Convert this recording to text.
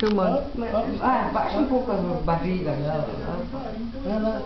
Come on. Ah, baixo um pouco a barriga dela. Ela